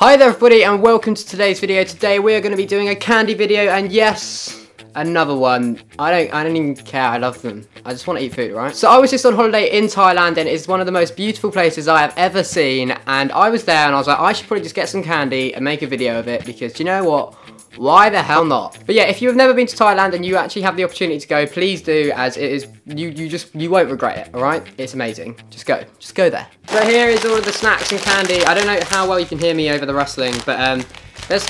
Hi there everybody and welcome to today's video. Today we are going to be doing a candy video and yes, another one. I don't I don't even care, I love them. I just want to eat food, right? So I was just on holiday in Thailand and it's one of the most beautiful places I have ever seen and I was there and I was like, I should probably just get some candy and make a video of it because you know what? Why the hell not? But yeah, if you've never been to Thailand and you actually have the opportunity to go, please do as it is, you, you just, you won't regret it, alright? It's amazing. Just go, just go there. So here is all of the snacks and candy. I don't know how well you can hear me over the rustling, but um, there's,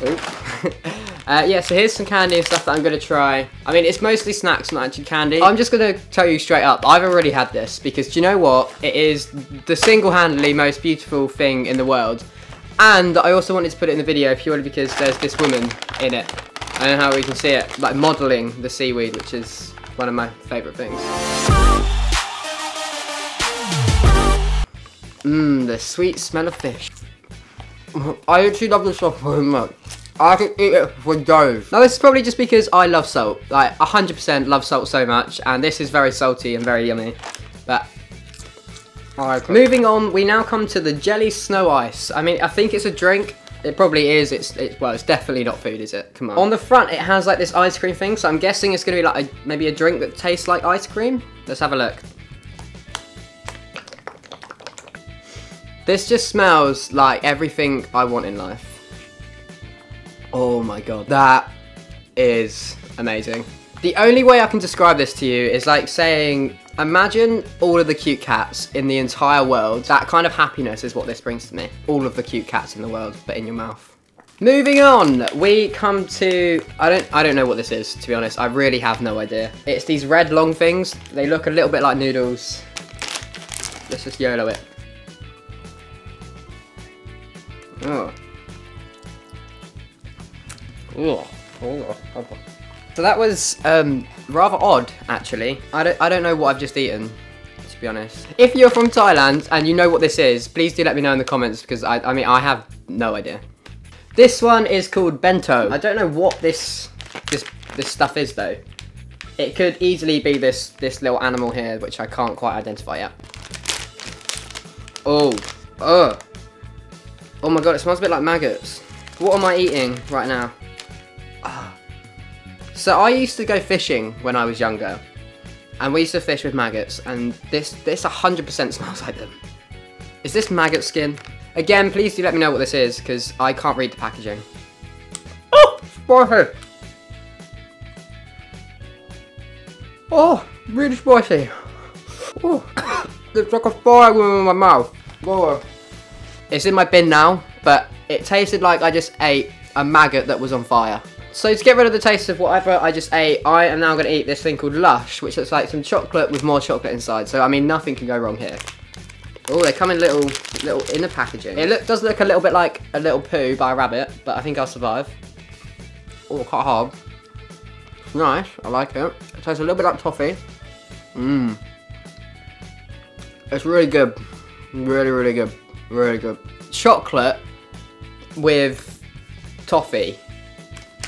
uh, yeah, so here's some candy and stuff that I'm going to try. I mean, it's mostly snacks, not actually candy. I'm just going to tell you straight up, I've already had this because do you know what? It is the single-handedly most beautiful thing in the world. And I also wanted to put it in the video purely because there's this woman in it. I don't know how we can see it, like modelling the seaweed, which is one of my favourite things. Mmm, the sweet smell of fish. I actually love this stuff very much. I could eat it for days. Now this is probably just because I love salt. Like 100% love salt so much and this is very salty and very yummy. But Moving on, we now come to the jelly snow ice. I mean, I think it's a drink. It probably is. It's, it's well, it's definitely not food, is it? Come on. On the front, it has like this ice cream thing, so I'm guessing it's gonna be like a, maybe a drink that tastes like ice cream. Let's have a look. This just smells like everything I want in life. Oh my god, that is amazing. The only way I can describe this to you is like saying Imagine all of the cute cats in the entire world. That kind of happiness is what this brings to me. All of the cute cats in the world, but in your mouth. Moving on, we come to, I don't I don't know what this is, to be honest. I really have no idea. It's these red long things. They look a little bit like noodles. Let's just YOLO it. Oh. Oh. Oh. So that was um, rather odd, actually. I don't, I don't know what I've just eaten, to be honest. If you're from Thailand and you know what this is, please do let me know in the comments because I, I mean, I have no idea. This one is called bento. I don't know what this, this, this stuff is though. It could easily be this, this little animal here, which I can't quite identify yet. Oh, oh. Oh my god, it smells a bit like maggots. What am I eating right now? So I used to go fishing when I was younger, and we used to fish with maggots, and this this 100% smells like them. Is this maggot skin? Again, please do let me know what this is, because I can't read the packaging. Oh, spicy! Oh, really spicy. Oh, it's like a fire in my mouth. Oh. It's in my bin now, but it tasted like I just ate a maggot that was on fire. So to get rid of the taste of whatever I just ate, I am now going to eat this thing called Lush, which looks like some chocolate with more chocolate inside. So, I mean, nothing can go wrong here. Oh, they come in little, little inner packaging. It look, does look a little bit like a little poo by a rabbit, but I think I'll survive. Oh, quite hard. Nice, I like it. It tastes a little bit like toffee. Mmm. It's really good. Really, really good. Really good. Chocolate with toffee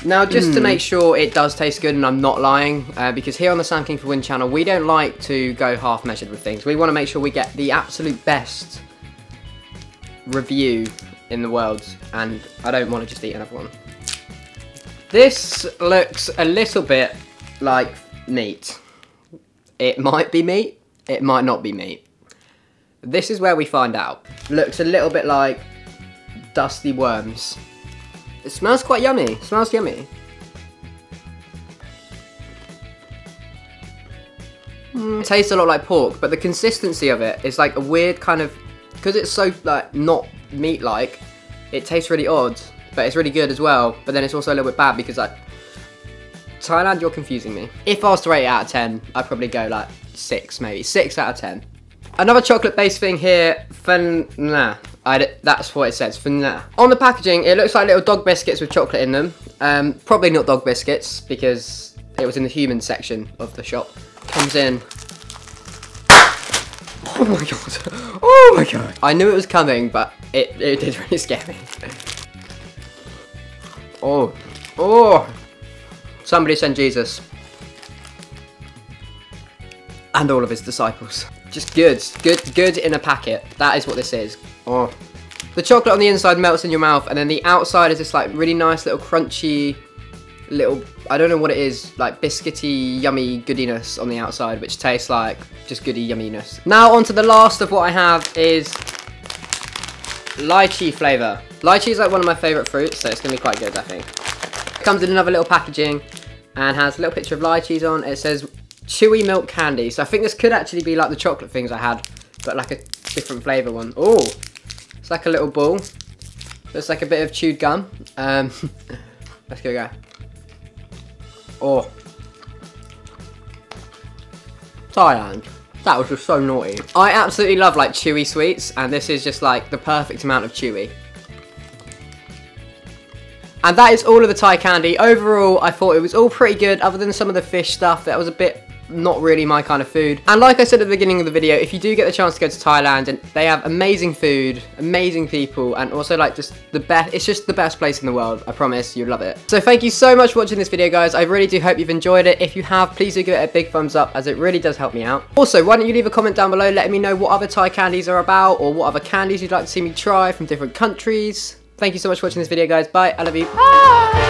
now, just mm. to hmm. make sure it does taste good and I'm not lying, uh, because here on the Sam King for Win channel, we don't like to go half measured with things. We want to make sure we get the absolute best review in the world, and I don't want to just eat another one. This looks a little bit like meat. It might be meat, it might not be meat. This is where we find out. Looks a little bit like dusty worms. It smells quite yummy. It smells yummy. Mm, tastes a lot like pork, but the consistency of it is like a weird kind of, because it's so like not meat-like, it tastes really odd, but it's really good as well. But then it's also a little bit bad because like, Thailand, you're confusing me. If I was to rate it out of 10, I'd probably go like 6 maybe, 6 out of 10. Another chocolate-based thing here, Fen nah. I, that's what it says. On the packaging, it looks like little dog biscuits with chocolate in them. Um, probably not dog biscuits, because it was in the human section of the shop. Comes in. Oh my god. Oh my god. I knew it was coming, but it, it did really scare me. Oh. Oh. Somebody send Jesus. And all of his disciples. Just good. Good good in a packet. That is what this is. Oh. The chocolate on the inside melts in your mouth, and then the outside is this like really nice little crunchy, little I don't know what it is, like biscuity, yummy goodiness on the outside, which tastes like just goody yumminess. Now on to the last of what I have is lychee flavour. Lychee is like one of my favourite fruits, so it's going to be quite good, I think. It comes in another little packaging and has a little picture of lychees on. It says chewy milk candy. So I think this could actually be like the chocolate things I had, but like a different flavour one. Oh, it's like a little ball. Looks like a bit of chewed gum. Um, let's go go. Oh. Thailand. That was just so naughty. I absolutely love like chewy sweets and this is just like the perfect amount of chewy. And that is all of the Thai candy. Overall, I thought it was all pretty good other than some of the fish stuff that was a bit not really my kind of food. And like I said at the beginning of the video, if you do get the chance to go to Thailand, and they have amazing food, amazing people, and also like just the best, it's just the best place in the world. I promise, you'll love it. So thank you so much for watching this video, guys. I really do hope you've enjoyed it. If you have, please do give it a big thumbs up, as it really does help me out. Also, why don't you leave a comment down below letting me know what other Thai candies are about, or what other candies you'd like to see me try from different countries. Thank you so much for watching this video, guys. Bye. I love you. Bye.